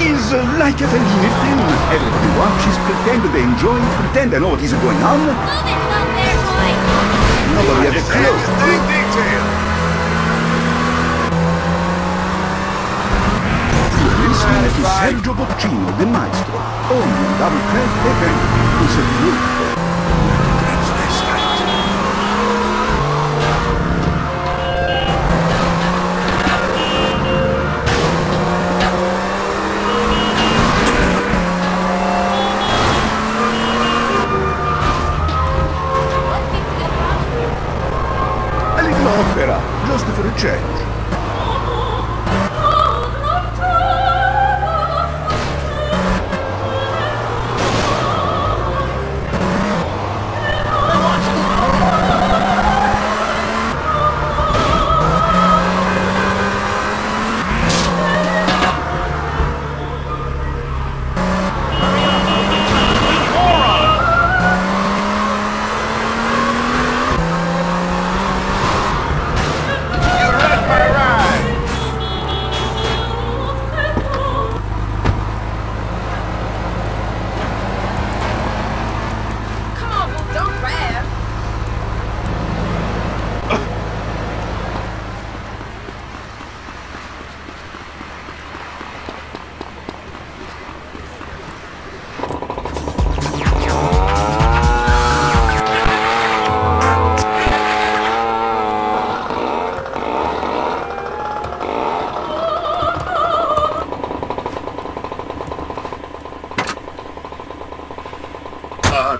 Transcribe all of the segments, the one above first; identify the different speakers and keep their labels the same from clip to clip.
Speaker 1: song is, is uh, like a Fellini film. Everybody watches, pretend they enjoy it, pretend they know what is going on.
Speaker 2: Move it up there, boy!
Speaker 1: Nobody has a clue.
Speaker 3: Big detail.
Speaker 1: Listening to Sergio Boccino, the maestro. Only Double Clef FM. Who's a group.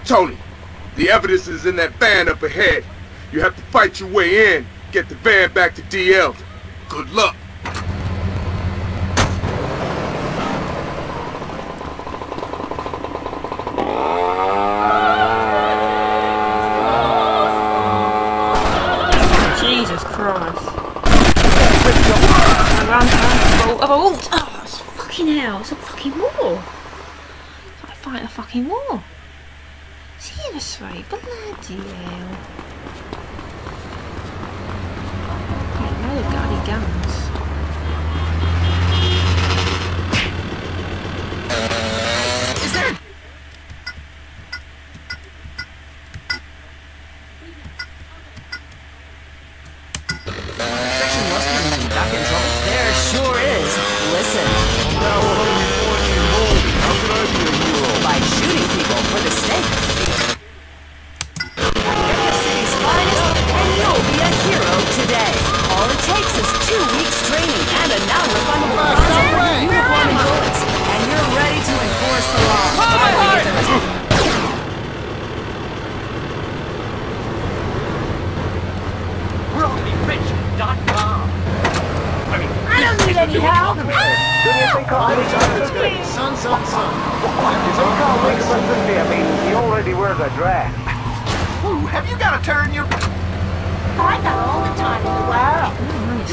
Speaker 3: Tony, the evidence is in that van up ahead. You have to fight your way in, get the van back to DL. Good luck.
Speaker 4: Jesus Christ. I ran past a vault. Oh, it's fucking hell. It's a fucking war. It's like fighting a fucking war. Seriously, bloody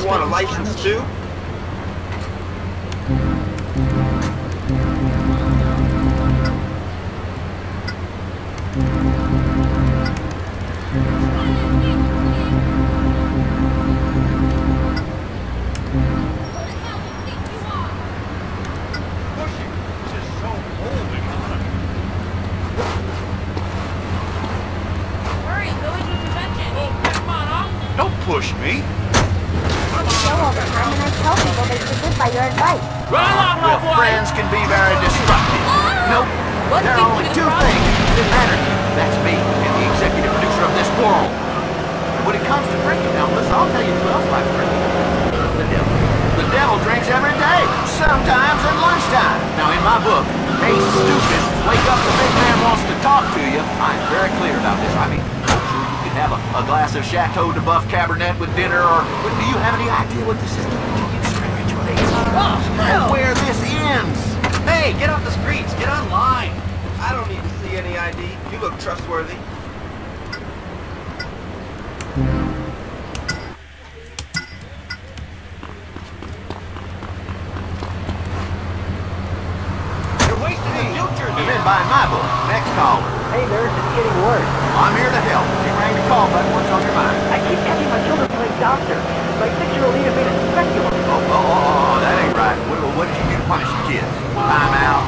Speaker 5: want a license too?
Speaker 6: They should live by your advice.
Speaker 5: Well, friends can be very destructive. Ah! Nope. There are only two things that matter. That's me and the executive producer of this world. When it comes to drinking, now listen, I'll tell you who else likes drinking. The devil. The devil drinks every day, sometimes at lunchtime. Now, in my book, Hey Stupid, Wake Up the Big Man Wants to Talk to You, I'm very clear about this. I mean, I'm sure you can have a, a glass of Chateau de Buff Cabernet with dinner, or do you have any idea what this is to you where this ends?
Speaker 7: Hey, get off the streets. Get online. I don't need to see any ID. You look trustworthy.
Speaker 5: You're wasting the future. You've been buying my book. Next caller.
Speaker 8: Hey, nurse, it's getting worse.
Speaker 5: I'm here to help. You rang the call button. What's on your mind?
Speaker 8: I keep catching my children playing doctor. My six-year-old
Speaker 5: timeout.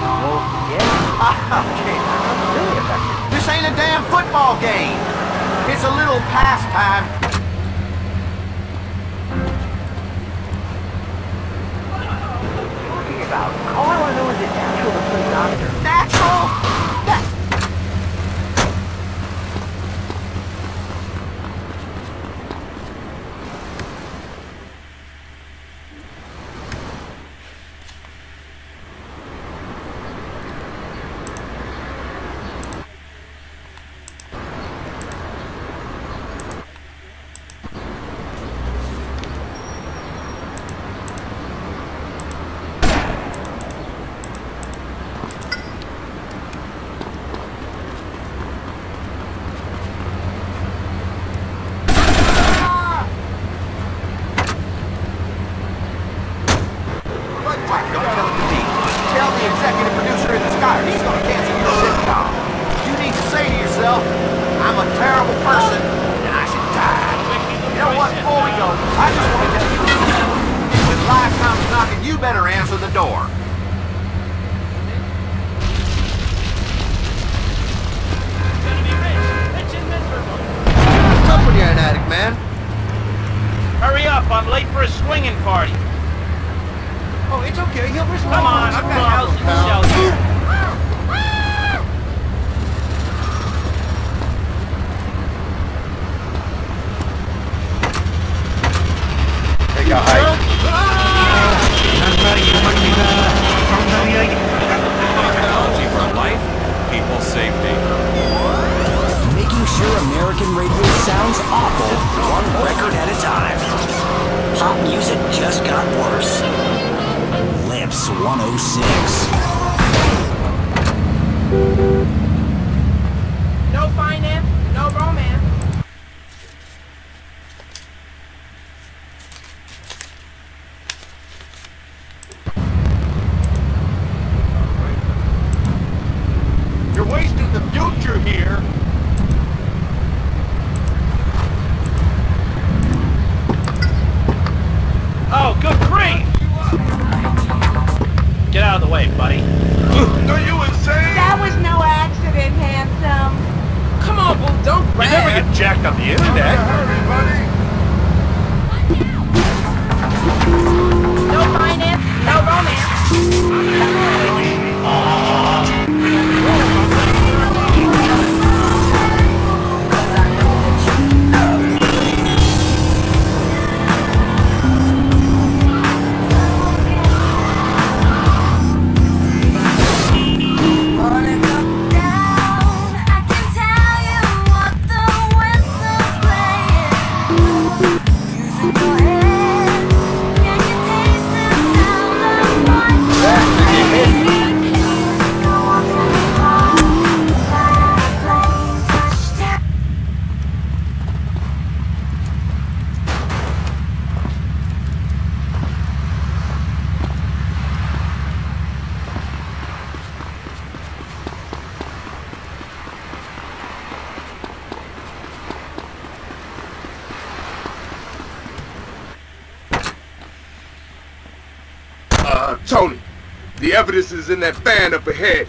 Speaker 5: This ain't a damn football game. It's a little pastime. Talking about. All I want to know is play doctor. A terrible person and I should die. You know what, before we go, I just want to tell you a secret. When life comes knocking, you better answer the door.
Speaker 7: What's up when you're an addict, man? Hurry up, I'm late for a swinging party. Oh, it's okay, he'll respond. Come on, I've got house and shelter. 06. Out of the way, buddy.
Speaker 3: Are you insane?
Speaker 2: That was no accident, handsome. Come on, boo, don't
Speaker 7: You never get jacked on the internet.
Speaker 3: Hurry, buddy.
Speaker 2: No finance, no romance.
Speaker 3: Evidence is in that van up ahead.